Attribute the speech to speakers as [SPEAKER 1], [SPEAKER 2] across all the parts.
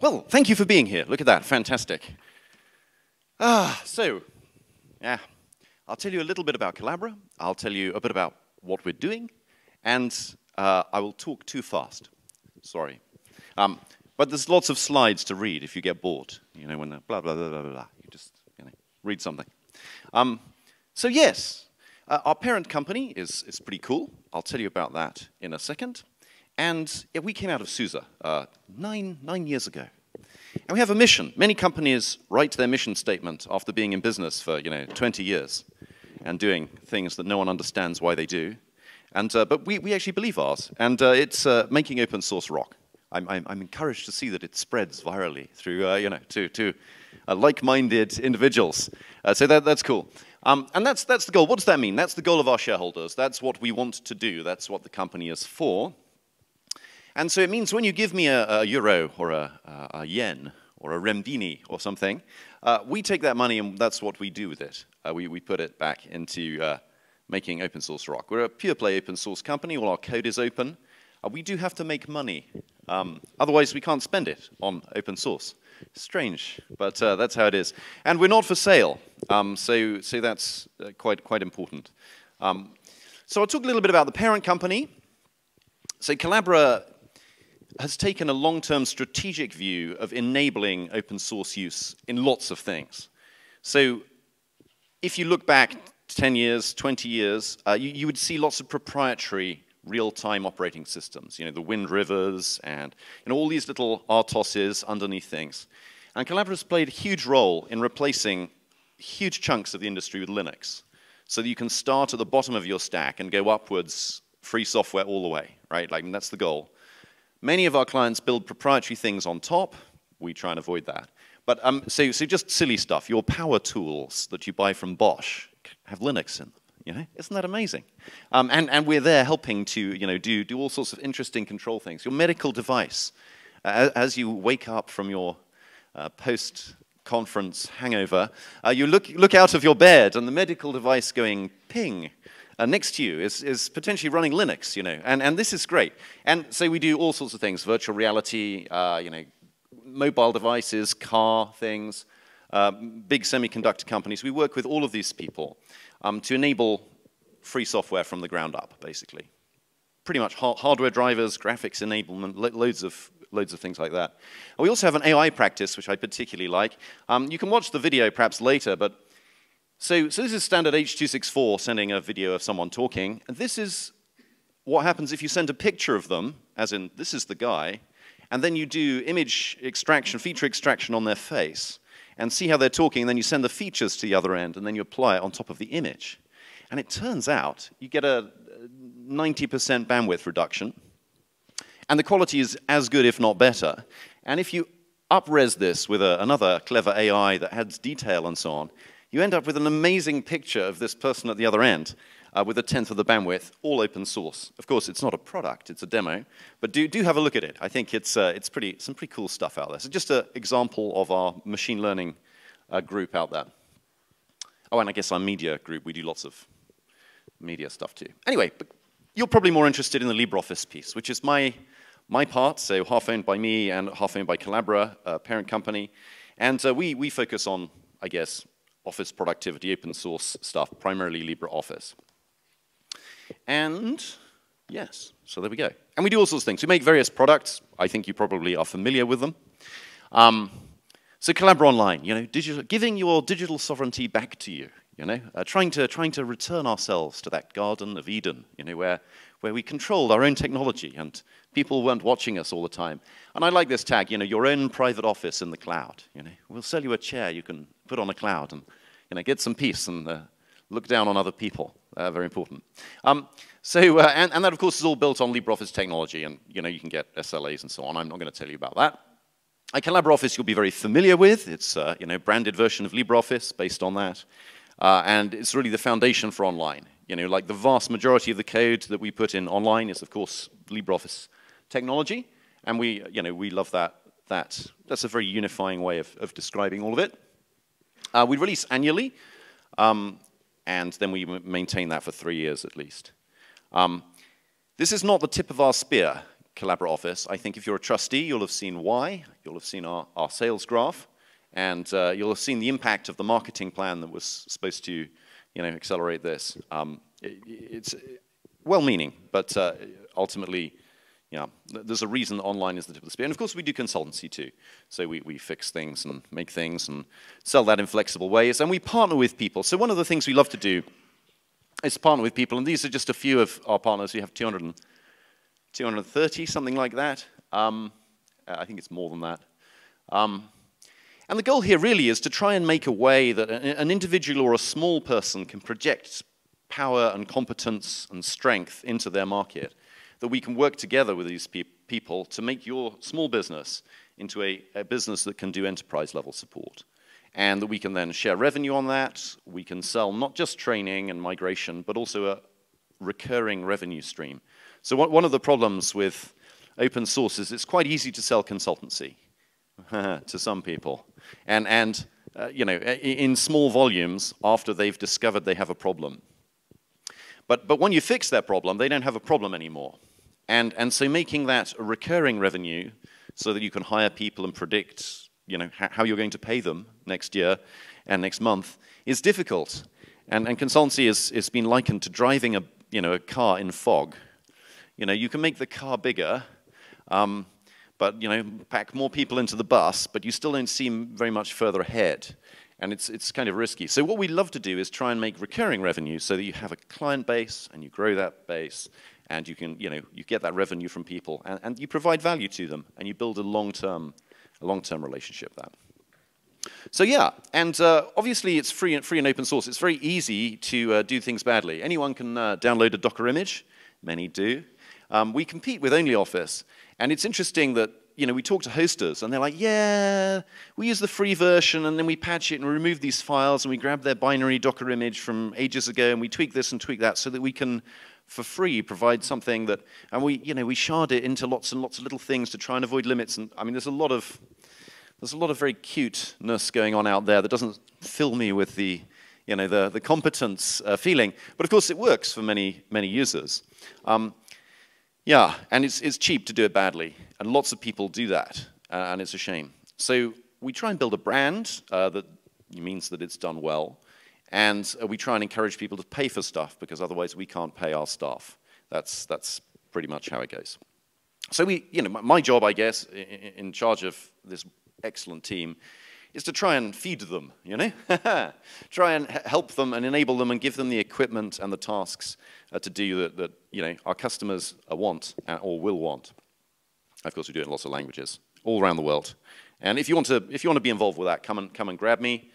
[SPEAKER 1] Well, thank you for being here. Look at that, fantastic. Ah, so, yeah, I'll tell you a little bit about Collabora. I'll tell you a bit about what we're doing, and uh, I will talk too fast. Sorry. Um, but there's lots of slides to read if you get bored. You know, when the blah, blah, blah, blah, blah, you just you know, read something. Um, so yes, uh, our parent company is, is pretty cool. I'll tell you about that in a second. And we came out of SUSE uh, nine, nine years ago. And we have a mission. Many companies write their mission statement after being in business for, you know, 20 years and doing things that no one understands why they do. And, uh, but we, we actually believe ours, and uh, it's uh, making open source rock. I'm, I'm, I'm, encouraged to see that it spreads virally through, uh, you know, to, to uh, like-minded individuals. Uh, so that, that's cool. Um, and that's, that's the goal. What does that mean? That's the goal of our shareholders. That's what we want to do. That's what the company is for. And so it means when you give me a, a euro or a, a, yen or a renminbi or something, uh, we take that money and that's what we do with it. Uh, we, we put it back into uh, making open source rock. We're a pure play open source company. All our code is open. Uh, we do have to make money. Um, otherwise, we can't spend it on open source. Strange, but uh, that's how it is. And we're not for sale, um, so, so that's uh, quite, quite important. Um, so I'll talk a little bit about the parent company. So Collabora has taken a long-term strategic view of enabling open source use in lots of things. So if you look back 10 years, 20 years, uh, you, you, would see lots of proprietary real-time operating systems, you know, the Wind Rivers and you know, all these little RTOSes underneath things. And Collabora's played a huge role in replacing huge chunks of the industry with Linux so that you can start at the bottom of your stack and go upwards free software all the way, right? Like, that's the goal. Many of our clients build proprietary things on top. We try and avoid that. But um, so, so just silly stuff. Your power tools that you buy from Bosch have Linux in them. You know, isn't that amazing? Um, and, and we're there helping to you know, do, do all sorts of interesting control things. Your medical device, uh, as you wake up from your uh, post-conference hangover, uh, you look, look out of your bed and the medical device going ping uh, next to you is, is potentially running Linux, you know, and, and this is great. And so we do all sorts of things, virtual reality, uh, you know, mobile devices, car things, uh, big semiconductor companies. We work with all of these people um, to enable free software from the ground up, basically. Pretty much hardware drivers, graphics enablement, lo loads of loads of things like that. We also have an AI practice, which I particularly like. Um, you can watch the video perhaps later, but so, so this is standard H.264 sending a video of someone talking. And this is what happens if you send a picture of them, as in this is the guy, and then you do image extraction, feature extraction on their face, and see how they're talking, and then you send the features to the other end, and then you apply it on top of the image. And it turns out you get a 90% bandwidth reduction, and the quality is as good, if not better. And if you upres this with a, another clever AI that adds detail and so on, you end up with an amazing picture of this person at the other end uh, with a tenth of the bandwidth, all open source. Of course, it's not a product, it's a demo, but do, do have a look at it. I think it's, uh, it's pretty, some pretty cool stuff out there. So just an example of our machine learning uh, group out there. Oh, and I guess our media group, we do lots of media stuff too. Anyway, you're probably more interested in the LibreOffice piece, which is my, my part, so half owned by me and half owned by Collabora, a parent company. And uh, we, we focus on, I guess, office productivity, open source stuff, primarily LibreOffice. And yes, so there we go. And we do all sorts of things. We make various products. I think you probably are familiar with them. Um, so Collabora Online, you know, digital, giving your digital sovereignty back to you, you know, uh, trying, to, trying to return ourselves to that Garden of Eden, you know, where, where we controlled our own technology and people weren't watching us all the time. And I like this tag, you know, your own private office in the cloud, you know. We'll sell you a chair you can put on a cloud and you know, get some peace and uh, look down on other people. Uh, very important. Um, so, uh, and, and, that of course is all built on LibreOffice technology, and you know you can get SLAs and so on. I'm not going to tell you about that. LibreOffice you'll be very familiar with. It's a uh, you know branded version of LibreOffice based on that, uh, and it's really the foundation for online. You know, like the vast majority of the code that we put in online is of course LibreOffice technology, and we you know we love that. That that's a very unifying way of, of describing all of it. Uh, we release annually, um, and then we maintain that for three years at least. Um, this is not the tip of our spear. Collabora Office. I think if you're a trustee, you'll have seen why. You'll have seen our, our sales graph. And uh, you'll have seen the impact of the marketing plan that was supposed to you know, accelerate this. Um, it, it's well-meaning, but uh, ultimately, yeah, there's a reason online is the tip of the spear. And of course, we do consultancy too. So we, we fix things and make things and sell that in flexible ways. And we partner with people. So one of the things we love to do is partner with people. And these are just a few of our partners. We have 200 and, 230, something like that. Um, I think it's more than that. Um, and the goal here really is to try and make a way that an individual or a small person can project power and competence and strength into their market, that we can work together with these pe people to make your small business into a, a business that can do enterprise level support. And that we can then share revenue on that. We can sell not just training and migration, but also a recurring revenue stream. So one of the problems with open source is it's quite easy to sell consultancy to some people. And, and uh, you know, in small volumes after they've discovered they have a problem. But, but when you fix that problem, they don't have a problem anymore. And, and so making that a recurring revenue so that you can hire people and predict you know, how you're going to pay them next year and next month is difficult. And, and consultancy has, has been likened to driving a, you know, a car in fog. You know, you can make the car bigger, um, but you know, pack more people into the bus, but you still don't seem very much further ahead. And it's, it's kind of risky. So what we love to do is try and make recurring revenue so that you have a client base and you grow that base and you can, you know, you get that revenue from people and, and you provide value to them and you build a long-term, a long-term relationship there. So yeah, and uh, obviously it's free and, free and open source. It's very easy to uh, do things badly. Anyone can uh, download a Docker image. Many do. Um, we compete with OnlyOffice, and it's interesting that you know, we talk to hosters, and they're like, yeah, we use the free version, and then we patch it and remove these files, and we grab their binary Docker image from ages ago, and we tweak this and tweak that so that we can, for free, provide something that, and we, you know, we shard it into lots and lots of little things to try and avoid limits. And I mean, there's a lot of, there's a lot of very cuteness going on out there that doesn't fill me with the, you know, the, the competence uh, feeling. But of course, it works for many, many users. Um, yeah, and it's, it's cheap to do it badly, and lots of people do that, uh, and it's a shame. So we try and build a brand uh, that means that it's done well, and uh, we try and encourage people to pay for stuff because otherwise we can't pay our staff. That's, that's pretty much how it goes. So we, you know, my job, I guess, in charge of this excellent team, is to try and feed them, you know? try and help them and enable them and give them the equipment and the tasks uh, to do that, that, you know, our customers want or will want. Of course, we do it in lots of languages, all around the world. And if you want to, if you want to be involved with that, come and, come and grab me.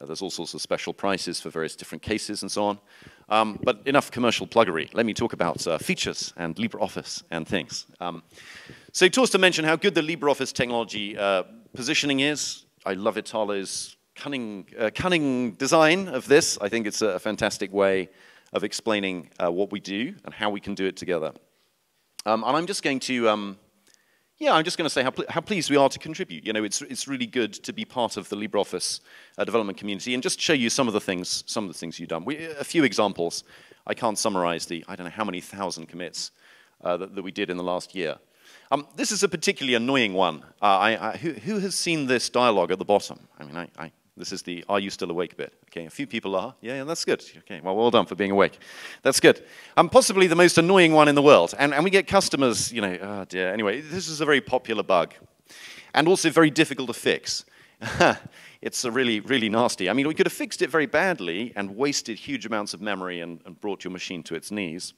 [SPEAKER 1] Uh, there's all sorts of special prices for various different cases and so on. Um, but enough commercial pluggery. Let me talk about uh, features and LibreOffice and things. Um, so Torsten mentioned how good the LibreOffice technology uh, positioning is. I love Italo's cunning, uh, cunning design of this. I think it's a, fantastic way of explaining uh, what we do and how we can do it together. Um, and I'm just going to, um, yeah, I'm just going to say how, pl how, pleased we are to contribute. You know, it's, it's really good to be part of the LibreOffice uh, development community and just show you some of the things, some of the things you've done. We, a few examples. I can't summarize the, I don't know how many thousand commits uh, that, that we did in the last year. Um, this is a particularly annoying one. Uh, I, I, who, who, has seen this dialogue at the bottom? I mean, I, this is the are you still awake bit. Okay, a few people are. Yeah, yeah, that's good. Okay, well, well done for being awake. That's good. Um, possibly the most annoying one in the world. And, and we get customers, you know, oh dear. Anyway, this is a very popular bug. And also very difficult to fix. it's a really, really nasty. I mean, we could have fixed it very badly and wasted huge amounts of memory and, and brought your machine to its knees.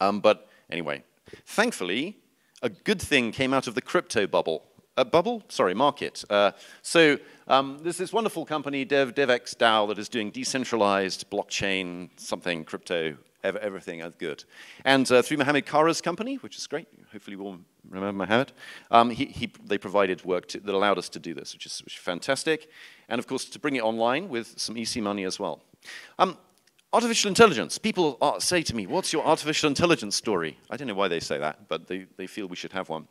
[SPEAKER 1] Um, but anyway, thankfully, a good thing came out of the crypto bubble. Bubble? Sorry, market. Uh, so um, there's this wonderful company, Dev, DevX DAO, that is doing decentralized blockchain, something, crypto, ev everything good. And uh, through Mohammed Kara's company, which is great, hopefully we'll remember Mohammed, um, he, he, they provided work to, that allowed us to do this, which is, which is, fantastic. And of course, to bring it online with some EC money as well. Um, Artificial intelligence. People say to me, what's your artificial intelligence story? I don't know why they say that, but they, they feel we should have one.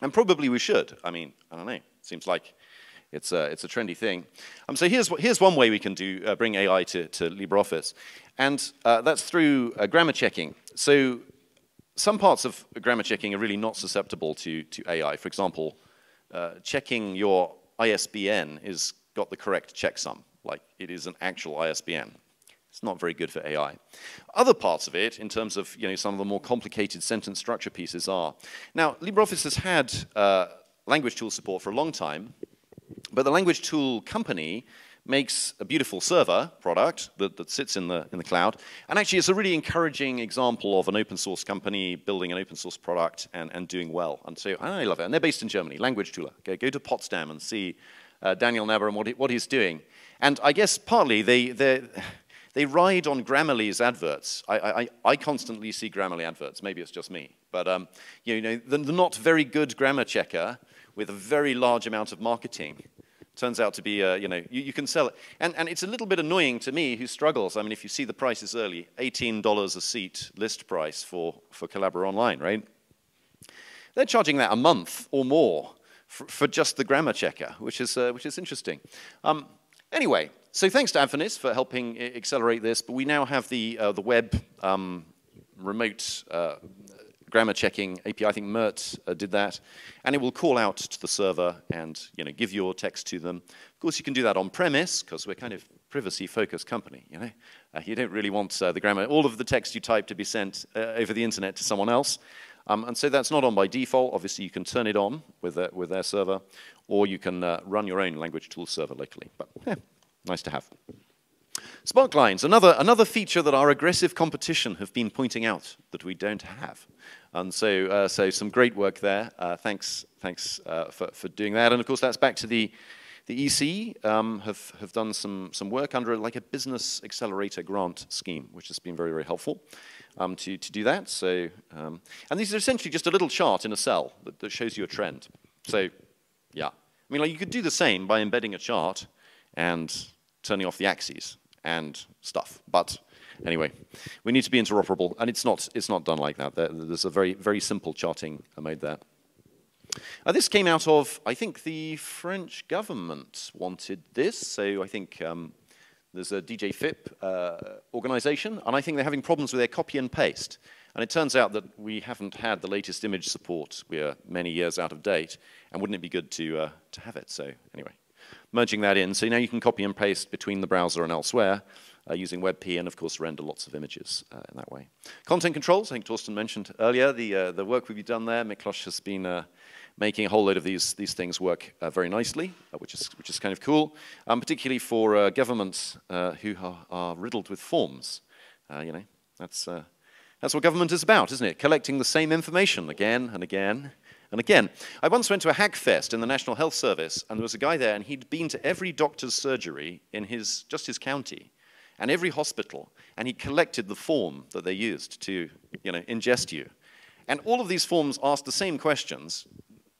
[SPEAKER 1] And probably we should. I mean, I don't know. Seems like it's a, it's a trendy thing. Um, so here's, here's one way we can do, uh, bring AI to, to LibreOffice. And uh, that's through uh, grammar checking. So some parts of grammar checking are really not susceptible to, to AI. For example, uh, checking your ISBN is got the correct checksum, like it is an actual ISBN. It's not very good for AI. Other parts of it, in terms of you know, some of the more complicated sentence structure pieces are. Now, LibreOffice has had uh, language tool support for a long time, but the language tool company makes a beautiful server product that, that sits in the, in the cloud. And actually, it's a really encouraging example of an open source company building an open source product and, and doing well. And so I love it. And they're based in Germany, Language Tooler. Okay, go to Potsdam and see uh, Daniel Naber and what, he, what he's doing. And I guess partly they, they ride on Grammarly's adverts. I, I, I, constantly see Grammarly adverts. Maybe it's just me. But um, you know, the, the, not very good grammar checker with a very large amount of marketing turns out to be, uh, you know, you, you, can sell it. And, and it's a little bit annoying to me who struggles. I mean, if you see the prices early, $18 a seat list price for, for Collabora Online, right? They're charging that a month or more for, for just the grammar checker, which is, uh, which is interesting. Um, anyway, so thanks to Adfinis for helping accelerate this, but we now have the, uh, the web um, remote uh, grammar checking API. I think Mert uh, did that. And it will call out to the server and you know, give your text to them. Of course, you can do that on premise, because we're kind of privacy-focused company. You, know? Uh, you don't really want uh, the grammar, all of the text you type to be sent uh, over the internet to someone else. Um, and so that's not on by default. Obviously, you can turn it on with, with their server, or you can run your own language tool server locally. But yeah, nice to have. Sparklines, another, another feature that our aggressive competition have been pointing out that we don't have. And so, uh, so some great work there. Uh, thanks thanks uh, for, for doing that. And of course, that's back to the, the EC um, have, have done some, some work under like a business accelerator grant scheme, which has been very, very helpful um, to, to do that. So, um, and these are essentially just a little chart in a cell that, that shows you a trend. So, yeah. I mean, like you could do the same by embedding a chart and turning off the axes and stuff. But anyway, we need to be interoperable, and it's not, it's not done like that. There's a very, very simple charting I made there. Uh, this came out of, I think the French government wanted this, so I think um, there's a DGFiP uh, organization, and I think they're having problems with their copy and paste. And it turns out that we haven't had the latest image support. We are many years out of date, and wouldn't it be good to, uh, to have it? So anyway, merging that in. So now you can copy and paste between the browser and elsewhere uh, using WebP and, of course, render lots of images uh, in that way. Content controls, I think Torsten mentioned earlier, the, uh, the work we've done there. Miklos has been uh, making a whole load of these, these things work uh, very nicely, uh, which, is, which is kind of cool, um, particularly for governments who are, are, riddled with forms. you know, that's, that's what government is about, isn't it? Collecting the same information again and again and again, I once went to a Hackfest in the National Health Service, and there was a guy there, and he'd been to every doctor's surgery in his, just his county, and every hospital, and he collected the form that they used to you know, ingest you. And all of these forms asked the same questions,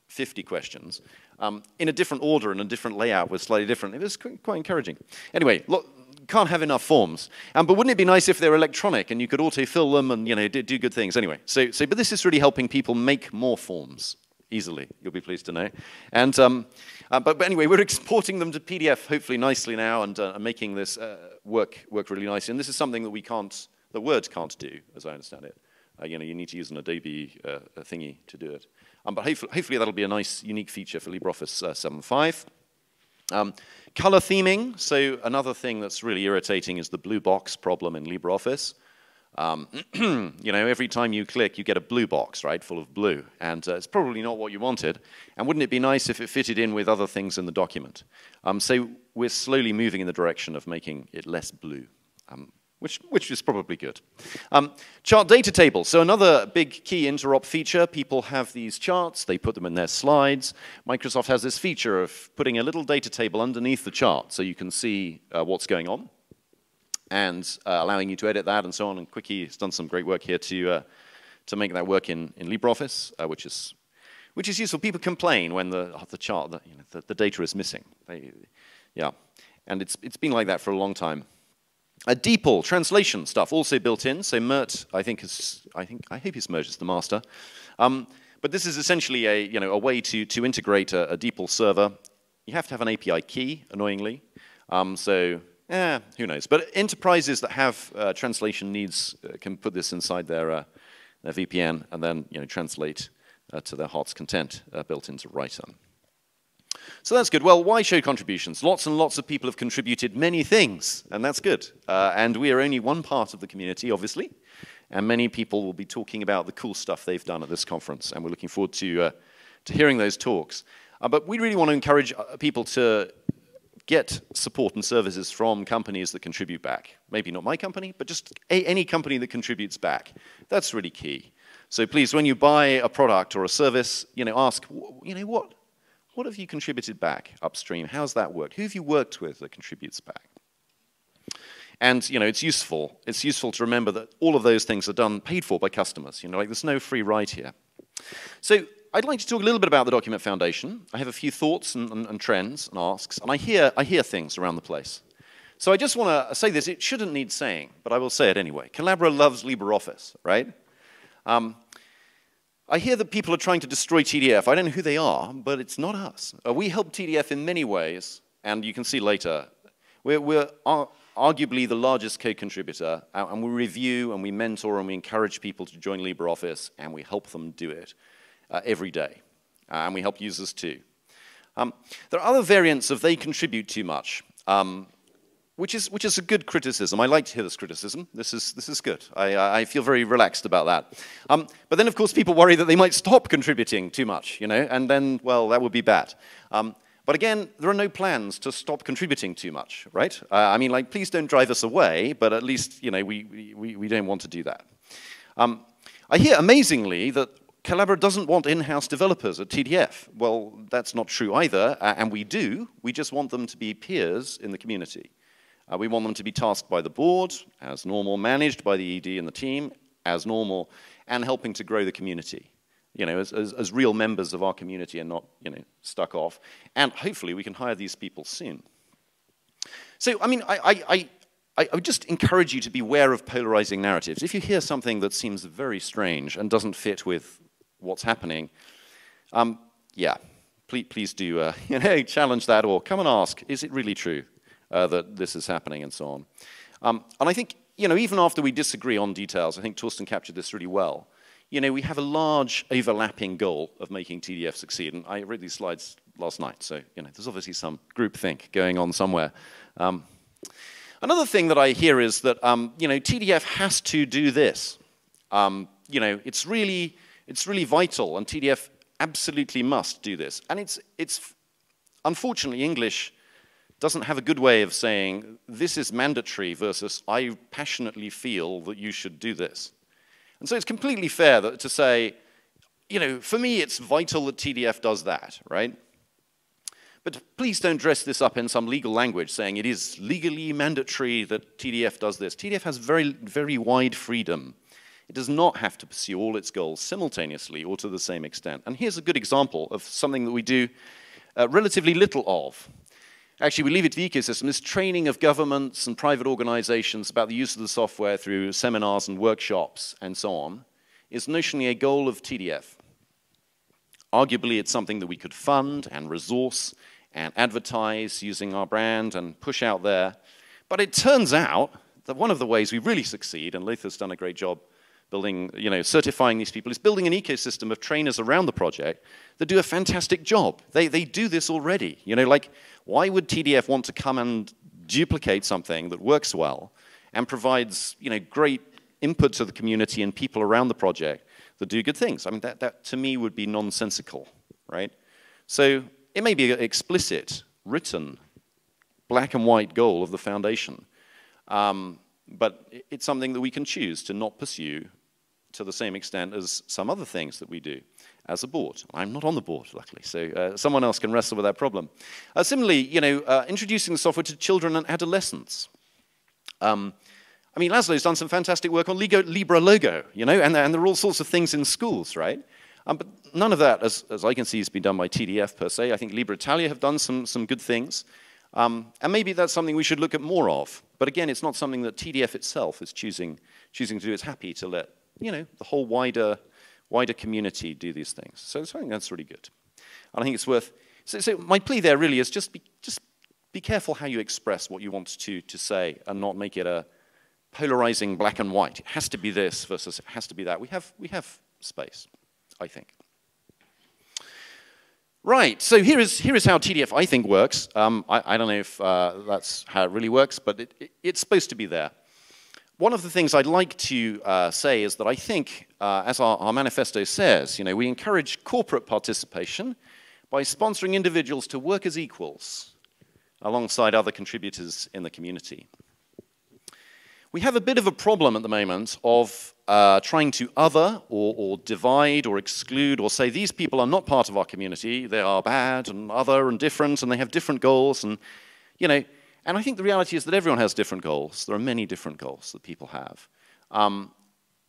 [SPEAKER 1] 50 questions, um, in a different order and a different layout was slightly different. It was quite encouraging. Anyway, look, can't have enough forms. Um, but wouldn't it be nice if they're electronic and you could auto-fill them and you know do, do, good things? Anyway, so, so but this is really helping people make more forms easily. You'll be pleased to know. And um, uh, but, but anyway, we're exporting them to PDF hopefully nicely now and uh, making this uh, work work really nicely. And this is something that we can't, the Word can't do, as I understand it. Uh, you know, you need to use an Adobe uh, thingy to do it. Um, but hopefully, hopefully, that'll be a nice, unique feature for LibreOffice uh, 7.5. Um, color theming, so another thing that's really irritating is the blue box problem in LibreOffice. Um, you know, every time you click, you get a blue box, right, full of blue. And uh, it's probably not what you wanted. And wouldn't it be nice if it fitted in with other things in the document? Um, so we're slowly moving in the direction of making it less blue. Um, which, which is probably good. Um, chart data table. So another big key interop feature. People have these charts. They put them in their slides. Microsoft has this feature of putting a little data table underneath the chart so you can see uh, what's going on and uh, allowing you to edit that and so on. And Quikee has done some great work here to, uh, to make that work in, in LibreOffice, uh, which, is, which is useful. People complain when the, the chart, the, you know, the, the data is missing. They, yeah, and it's, it's been like that for a long time. A DeepL translation stuff also built in. So Mert, I think, is, I think, I hope he's merged as the master. Um, but this is essentially a, you know, a way to, to integrate a, a DeepL server. You have to have an API key, annoyingly. Um, so, eh, who knows? But enterprises that have uh, translation needs uh, can put this inside their, uh, their VPN, and then you know, translate uh, to their heart's content uh, built into Writer. So that's good. Well, why show contributions? Lots and lots of people have contributed many things, and that's good. Uh, and we are only one part of the community, obviously, and many people will be talking about the cool stuff they've done at this conference, and we're looking forward to, uh, to hearing those talks. Uh, but we really want to encourage uh, people to get support and services from companies that contribute back. Maybe not my company, but just any company that contributes back. That's really key. So please, when you buy a product or a service, you know, ask, you know, what, what have you contributed back upstream? How's that worked? Who have you worked with that contributes back? And you know, it's useful. It's useful to remember that all of those things are done, paid for by customers. You know, like there's no free ride here. So I'd like to talk a little bit about the Document Foundation. I have a few thoughts and, and, and trends and asks, and I hear, I hear things around the place. So I just want to say this. It shouldn't need saying, but I will say it anyway. Collabora loves LibreOffice, right? Um, I hear that people are trying to destroy TDF. I don't know who they are, but it's not us. Uh, we help TDF in many ways, and you can see later. We're, we're arguably the largest co-contributor, and we review and we mentor and we encourage people to join LibreOffice, and we help them do it uh, every day. Uh, and we help users too. Um, there are other variants of they contribute too much, um, which, is, which is a good criticism. I like to hear this criticism. This is, this is good. I, I feel very relaxed about that. Um, but then, of course, people worry that they might stop contributing too much, you know, and then, well, that would be bad. Um, but again, there are no plans to stop contributing too much, right? Uh, I mean, like, please don't drive us away, but at least, you know, we, we, we don't want to do that. Um, I hear amazingly that Collabora doesn't want in-house developers at TDF. Well, that's not true either, and we do. We just want them to be peers in the community. Uh, we want them to be tasked by the board, as normal, managed by the ED and the team, as normal, and helping to grow the community. You know, as, as, as real members of our community and not, you know, stuck off. And hopefully we can hire these people soon. So, I mean, I, I, I I, would just encourage you to be aware of polarizing narratives. If you hear something that seems very strange and doesn't fit with what's happening. Um, yeah, please, please do uh, you know, challenge that or come and ask, is it really true uh, that this is happening and so on. Um, and I think, you know, even after we disagree on details, I think Torsten captured this really well. You know, we have a large overlapping goal of making TDF succeed. And I read these slides last night, so, you know, there's obviously some groupthink going on somewhere. Um, another thing that I hear is that, um, you know, TDF has to do this. Um, you know, it's really it's really vital, and TDF absolutely must do this. And it's, it's unfortunately, English doesn't have a good way of saying this is mandatory versus I passionately feel that you should do this. And so it's completely fair that, to say, you know, for me it's vital that TDF does that, right? But please don't dress this up in some legal language saying it is legally mandatory that TDF does this. TDF has very, very wide freedom it does not have to pursue all its goals simultaneously or to the same extent. And here's a good example of something that we do uh, relatively little of. Actually, we leave it to the ecosystem. This training of governments and private organizations about the use of the software through seminars and workshops and so on is notionally a goal of TDF. Arguably, it's something that we could fund and resource and advertise using our brand and push out there. But it turns out that one of the ways we really succeed, and Lothar's done a great job building, you know, certifying these people, is building an ecosystem of trainers around the project that do a fantastic job. They, they do this already. You know, like, why would TDF want to come and duplicate something that works well and provides, you know, great input to the community and people around the project that do good things? I mean, that, that to me would be nonsensical, right? So it may be an explicit, written, black and white goal of the foundation. Um, but it's something that we can choose to not pursue to the same extent as some other things that we do as a board. I'm not on the board, luckily, so uh, someone else can wrestle with that problem. Uh, similarly, you know, uh, introducing the software to children and adolescents. Um, I mean, Laszlo's done some fantastic work on Libre Logo, you know, and, and, there are all sorts of things in schools, right? Um, but none of that, as, as, I can see, has been done by TDF per se. I think Libre Italia have done some, some good things. Um, and maybe that's something we should look at more of. But again, it's not something that TDF itself is choosing, choosing to do. It's happy to let you know, the whole wider, wider community do these things. So, so I think that's really good. And I think it's worth, so, so my plea there really is just be, just be careful how you express what you want to, to say and not make it a, polarizing black and white. It has to be this versus it has to be that. We have, we have space, I think. Right, so here is, here is how TDF, I think, works. Um, I, I, don't know if uh, that's how it really works, but it, it, it's supposed to be there. One of the things I'd like to uh, say is that I think, uh, as our, our manifesto says, you know, we encourage corporate participation by sponsoring individuals to work as equals alongside other contributors in the community. We have a bit of a problem at the moment of uh, trying to other or, or, divide or exclude or say these people are not part of our community, they are bad and other and different and they have different goals and, you know, and I think the reality is that everyone has different goals. There are many different goals that people have. Um,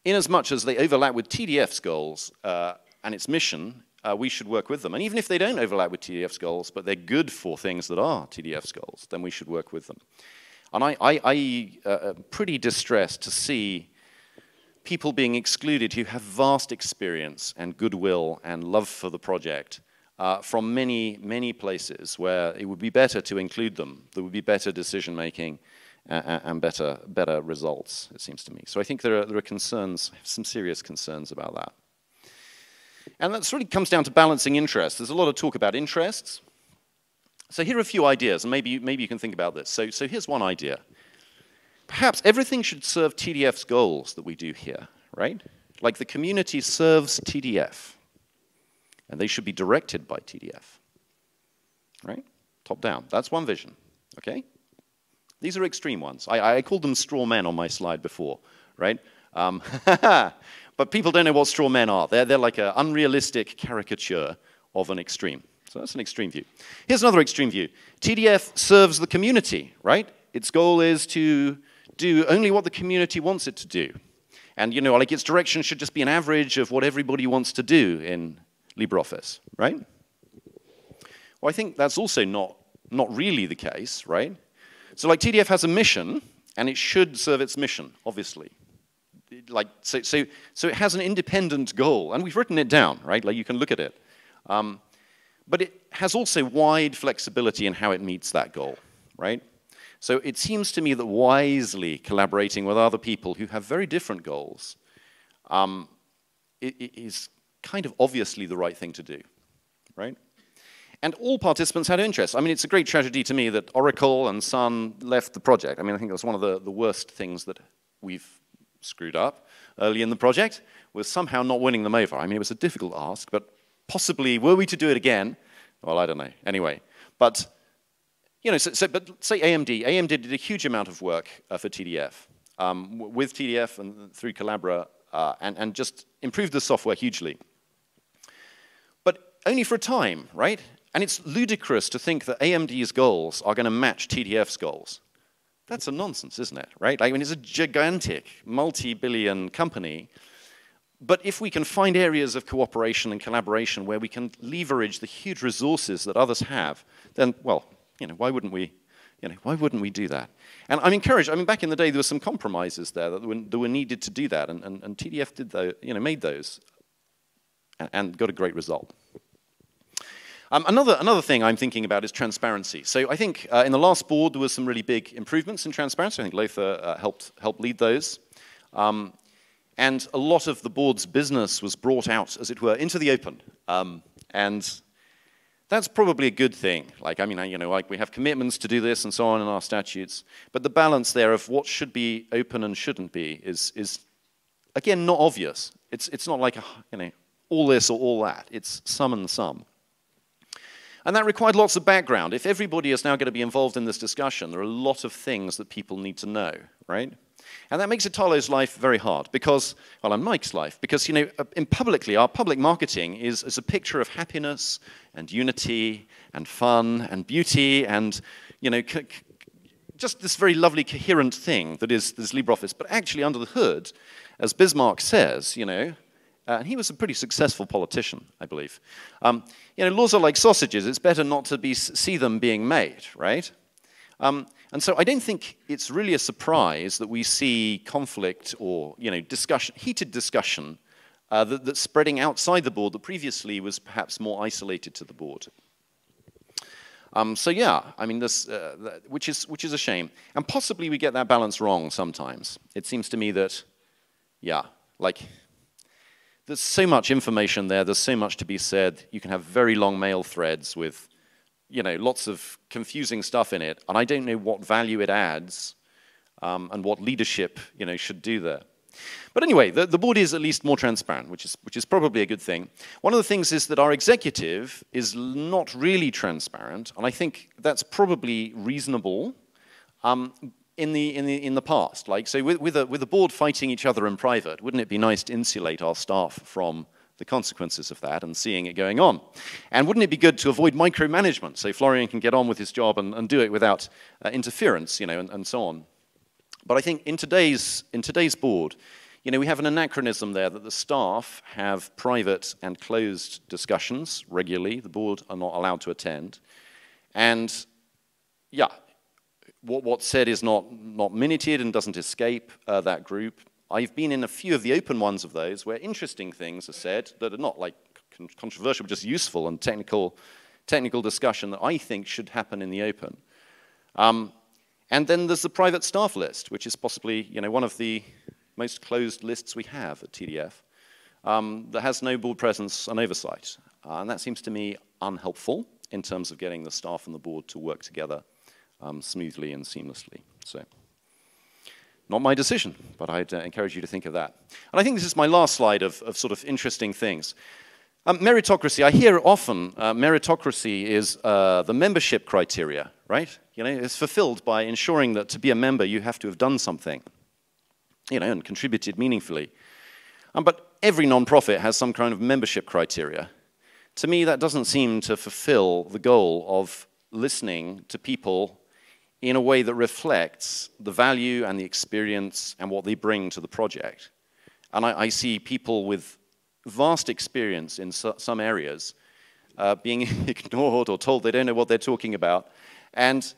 [SPEAKER 1] in as much as they overlap with TDF's goals uh, and its mission, uh, we should work with them. And even if they don't overlap with TDF's goals, but they're good for things that are TDF's goals, then we should work with them. And I, I, I uh, am pretty distressed to see people being excluded who have vast experience and goodwill and love for the project uh, from many, many places where it would be better to include them. There would be better decision making and, and better, better results, it seems to me. So I think there are, there are concerns, some serious concerns about that. And that really comes down to balancing interests. There's a lot of talk about interests. So here are a few ideas, and maybe maybe you can think about this. So, so here's one idea. Perhaps everything should serve TDF's goals that we do here, right? Like the community serves TDF, and they should be directed by TDF, right? Top down. That's one vision, okay? These are extreme ones. I, I called them straw men on my slide before, right? Um, but people don't know what straw men are. They're, they're like an unrealistic caricature of an extreme. So that's an extreme view. Here's another extreme view. TDF serves the community, right? Its goal is to do only what the community wants it to do. And, you know, like its direction should just be an average of what everybody wants to do in LibreOffice, right? Well, I think that's also not, not really the case, right? So, like, TDF has a mission, and it should serve its mission, obviously. Like, so, so, so it has an independent goal, and we've written it down, right? Like, you can look at it. Um, but it has also wide flexibility in how it meets that goal, right? So it seems to me that wisely collaborating with other people who have very different goals um, is kind of obviously the right thing to do, right? And all participants had interest. I mean, it's a great tragedy to me that Oracle and Sun left the project. I mean, I think that's one of the, the worst things that we've screwed up early in the project, was somehow not winning them over. I mean, it was a difficult ask, but possibly, were we to do it again, well, I don't know. Anyway, but, you know, so, so but say AMD. AMD did a huge amount of work uh, for TDF, um, with TDF and through Collabora, uh, and, and just improved the software hugely. Only for a time, right? And it's ludicrous to think that AMD's goals are going to match TDF's goals. That's a nonsense, isn't it? Right? I mean, it's a gigantic, multi-billion company but if we can find areas of cooperation and collaboration where we can leverage the huge resources that others have, then, well, you know, why wouldn't we, you know, why wouldn't we do that? And I'm encouraged, I mean, back in the day, there were some compromises there that were, that were needed to do that, and, and, and TDF did those, you know, made those and got a great result. Um, another, another thing I'm thinking about is transparency. So I think uh, in the last board, there were some really big improvements in transparency. I think Lothar uh, helped, helped lead those. Um, and a lot of the board's business was brought out, as it were, into the open. Um, and that's probably a good thing. Like, I mean, you know, like we have commitments to do this and so on in our statutes. But the balance there of what should be open and shouldn't be is, is again, not obvious. It's, it's not like, a, you know, all this or all that. It's some and some. And that required lots of background. If everybody is now going to be involved in this discussion, there are a lot of things that people need to know, right? And that makes Italo's life very hard because, well, and Mike's life, because, you know, uh, in publicly, our public marketing is, is a picture of happiness and unity and fun and beauty and, you know, just this very lovely, coherent thing that is this LibreOffice. But actually, under the hood, as Bismarck says, you know, uh, and he was a pretty successful politician, I believe. Um, you know, laws are like sausages. It's better not to be, see them being made, right? Um, and so I don't think it's really a surprise that we see conflict or you know, discussion, heated discussion uh, that, that's spreading outside the board that previously was perhaps more isolated to the board. Um, so yeah, I mean, this, uh, which, is, which is a shame. And possibly we get that balance wrong sometimes. It seems to me that, yeah, like, there's so much information there, there's so much to be said. You can have very long mail threads with, you know, lots of confusing stuff in it, and I don't know what value it adds um, and what leadership, you know, should do there. But anyway, the, the, board is at least more transparent, which is, which is probably a good thing. One of the things is that our executive is not really transparent, and I think that's probably reasonable um, in, the, in, the, in the past. Like, so with, with, a, with a board fighting each other in private, wouldn't it be nice to insulate our staff from the consequences of that and seeing it going on. And wouldn't it be good to avoid micromanagement so Florian can get on with his job and, and do it without uh, interference, you know, and, and, so on. But I think in today's, in today's board, you know, we have an anachronism there that the staff have private and closed discussions regularly. The board are not allowed to attend. And yeah, what, what's said is not, not minuted and doesn't escape uh, that group. I've been in a few of the open ones of those where interesting things are said that are not like controversial, but just useful and technical, technical discussion that I think should happen in the open. Um, and then there's the private staff list, which is possibly you know, one of the most closed lists we have at TDF um, that has no board presence and oversight. Uh, and that seems to me unhelpful in terms of getting the staff and the board to work together um, smoothly and seamlessly. So, not my decision, but I'd uh, encourage you to think of that. And I think this is my last slide of, of sort of interesting things. Um, meritocracy, I hear often uh, meritocracy is uh, the membership criteria, right? You know, it's fulfilled by ensuring that to be a member you have to have done something, you know, and contributed meaningfully. Um, but every nonprofit has some kind of membership criteria. To me, that doesn't seem to fulfill the goal of listening to people in a way that reflects the value and the experience and what they bring to the project. And I, I see people with vast experience in so, some areas uh, being ignored or told they don't know what they're talking about. And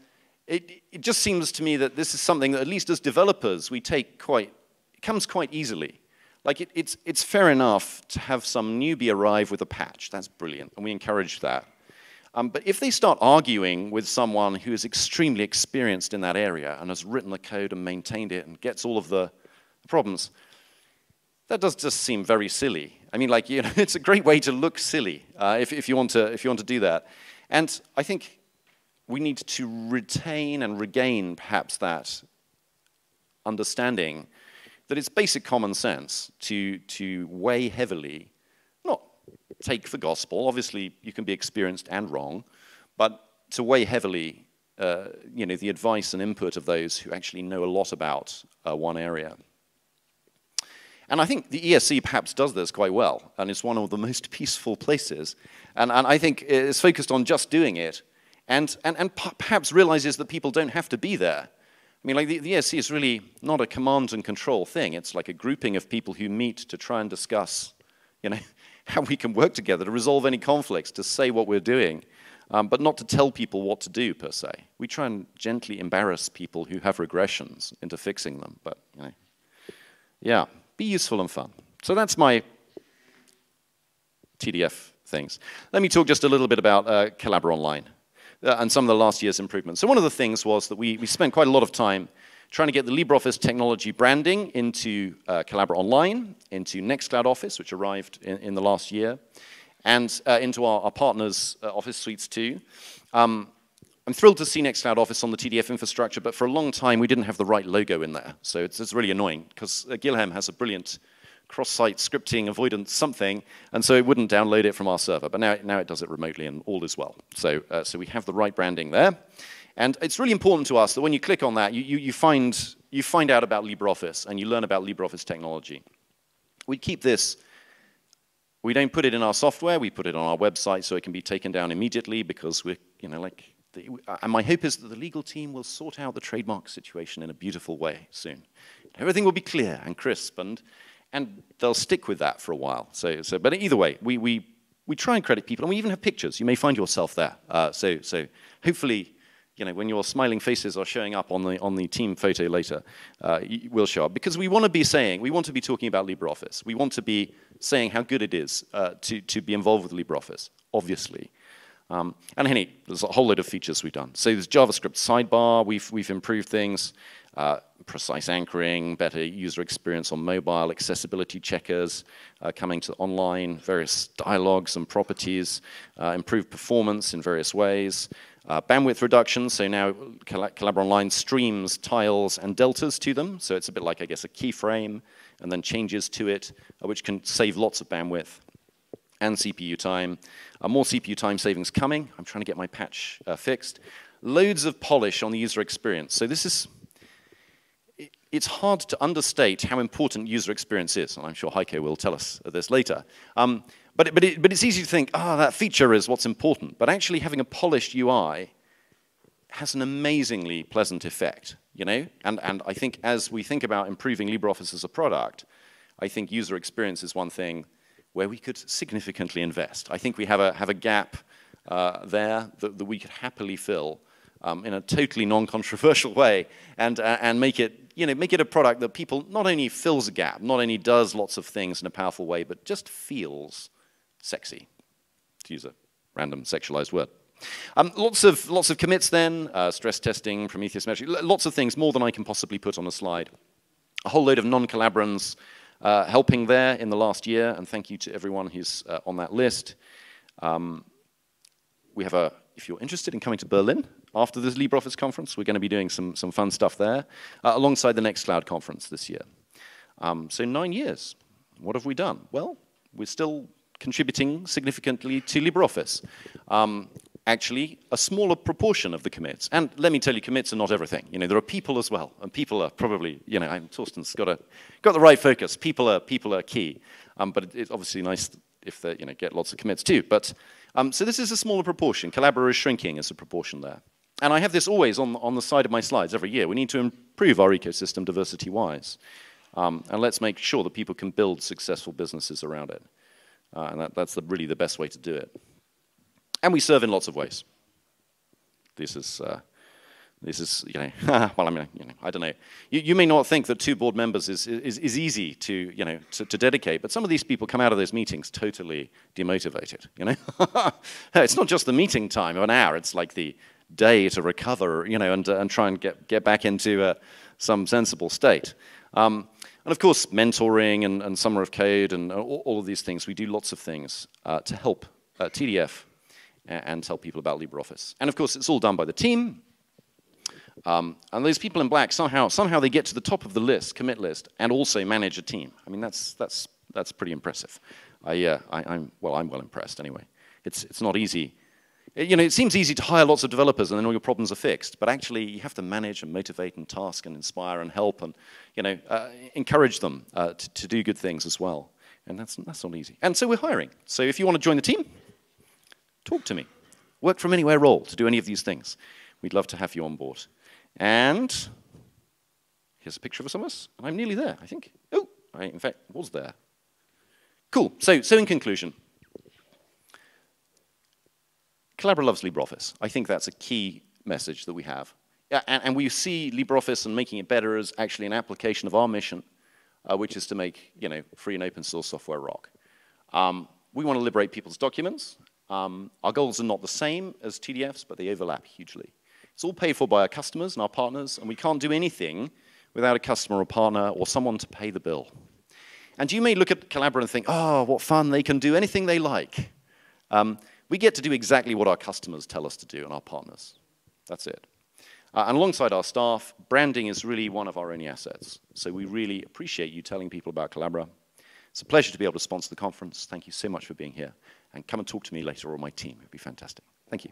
[SPEAKER 1] it, it just seems to me that this is something that, at least as developers, we take quite, it comes quite easily. Like, it, it's, it's fair enough to have some newbie arrive with a patch. That's brilliant, and we encourage that. Um, but if they start arguing with someone who is extremely experienced in that area and has written the code and maintained it and gets all of the problems, that does just seem very silly. I mean, like, you know, it's a great way to look silly uh, if, if, you want to, if you want to do that. And I think we need to retain and regain perhaps that understanding that it's basic common sense to, to weigh heavily, take for gospel, obviously you can be experienced and wrong, but to weigh heavily uh, you know, the advice and input of those who actually know a lot about uh, one area. And I think the ESC perhaps does this quite well, and it's one of the most peaceful places. And, and I think it's focused on just doing it, and, and, and perhaps realizes that people don't have to be there. I mean, like the, the ESC is really not a command and control thing. It's like a grouping of people who meet to try and discuss, you know, how we can work together to resolve any conflicts, to say what we're doing, um, but not to tell people what to do per se. We try and gently embarrass people who have regressions into fixing them, but you know, yeah, be useful and fun. So that's my TDF things. Let me talk just a little bit about uh, Collabora Online uh, and some of the last year's improvements. So one of the things was that we, we spent quite a lot of time trying to get the LibreOffice technology branding into uh, Collabora Online, into Nextcloud Office, which arrived in, in the last year, and uh, into our, our partners' uh, Office suites too. Um, I'm thrilled to see Nextcloud Office on the TDF infrastructure, but for a long time we didn't have the right logo in there. So it's, it's really annoying because uh, Guilhem has a brilliant cross-site scripting avoidance something, and so it wouldn't download it from our server. But now, now it does it remotely, and all is well. So, uh, so we have the right branding there. And it's really important to us that when you click on that, you, you, you, find, you find out about LibreOffice, and you learn about LibreOffice technology. We keep this, we don't put it in our software, we put it on our website so it can be taken down immediately because we're, you know, like, the, and my hope is that the legal team will sort out the trademark situation in a beautiful way soon. Everything will be clear and crisp, and and they'll stick with that for a while. So, so but either way, we, we, we try and credit people, and we even have pictures. You may find yourself there. Uh, so, so hopefully, you know, when your smiling faces are showing up on the, on the team photo later, uh, will show up. Because we want to be saying, we want to be talking about LibreOffice. We want to be saying how good it is uh, to, to be involved with LibreOffice, obviously. Um, and any, there's a whole load of features we've done. So there's JavaScript sidebar, we've, we've improved things, uh, precise anchoring, better user experience on mobile, accessibility checkers, uh, coming to online, various dialogues and properties, uh, improved performance in various ways, uh, bandwidth reduction, so now Collabora Online streams tiles and deltas to them, so it's a bit like, I guess, a keyframe, and then changes to it, uh, which can save lots of bandwidth and CPU time. Uh, more CPU time savings coming. I'm trying to get my patch uh, fixed. Loads of polish on the user experience. So this is, it's hard to understate how important user experience is, and I'm sure Heiko will tell us this later. Um, but, but, it, but it's easy to think, ah, oh, that feature is what's important. But actually having a polished UI has an amazingly pleasant effect, you know? And, and I think as we think about improving LibreOffice as a product, I think user experience is one thing where we could significantly invest. I think we have a, have a gap uh, there that, that, we could happily fill um, in a totally non-controversial way and, uh, and make, it, you know, make it a product that people not only fills a gap, not only does lots of things in a powerful way, but just feels sexy, to use a random sexualized word. Um, lots, of, lots of commits then, uh, stress testing, Prometheus metric, lots of things, more than I can possibly put on a slide. A whole load of non-Collaborans uh, helping there in the last year, and thank you to everyone who's uh, on that list. Um, we have a, if you're interested in coming to Berlin after this LibreOffice conference, we're going to be doing some, some fun stuff there, uh, alongside the Nextcloud conference this year. Um, so nine years, what have we done? Well, we're still contributing significantly to LibreOffice. Um, actually a smaller proportion of the commits. And let me tell you, commits are not everything. You know, there are people as well, and people are probably, you know, Thorsten's got, a, got the right focus. People are, people are key. Um, but it's obviously nice if they, you know, get lots of commits too. But, um, so this is a smaller proportion. Collabora is shrinking as a proportion there. And I have this always on, on the side of my slides every year. We need to improve our ecosystem diversity-wise. Um, and let's make sure that people can build successful businesses around it. Uh, and that, that's the, really the best way to do it. And we serve in lots of ways. This is, uh, this is you know, well, I mean, you know, I don't know. You, you, may not think that two board members is, is, is easy to, you know, to, to, dedicate, but some of these people come out of those meetings totally demotivated, you know? it's not just the meeting time of an hour, it's like the day to recover, you know, and, uh, and try and get, get back into uh, some sensible state. Um, and of course, mentoring and, and summer of code and all, all, of these things, we do lots of things uh, to help uh, TDF and tell people about LibreOffice. And of course, it's all done by the team. Um, and those people in black, somehow, somehow they get to the top of the list, commit list, and also manage a team. I mean, that's, that's, that's pretty impressive. I, uh, I, am well, I'm well impressed anyway. It's, it's not easy. You know, it seems easy to hire lots of developers and then all your problems are fixed, but actually you have to manage and motivate and task and inspire and help and, you know, uh, encourage them uh, to, to do good things as well. And that's, that's not easy. And so we're hiring. So if you want to join the team, talk to me. Work from anywhere role to do any of these things. We'd love to have you on board. And here's a picture of some of us. And I'm nearly there, I think. Oh, I, in fact, was there. Cool. So, so in conclusion, Collabora loves LibreOffice. I think that's a key message that we have. And, and, we see LibreOffice and making it better as actually an application of our mission, uh, which is to make you know, free and open source software rock. Um, we want to liberate people's documents, um, our goals are not the same as TDF's, but they overlap hugely. It's all paid for by our customers and our partners, and we can't do anything without a customer or partner or someone to pay the bill. And you may look at Collabora and think, oh, what fun, they can do anything they like. Um, we get to do exactly what our customers tell us to do and our partners. That's it. Uh, and alongside our staff, branding is really one of our only assets. So we really appreciate you telling people about Collabora. It's a pleasure to be able to sponsor the conference. Thank you so much for being here and come and talk to me later or my team. It would be fantastic. Thank you.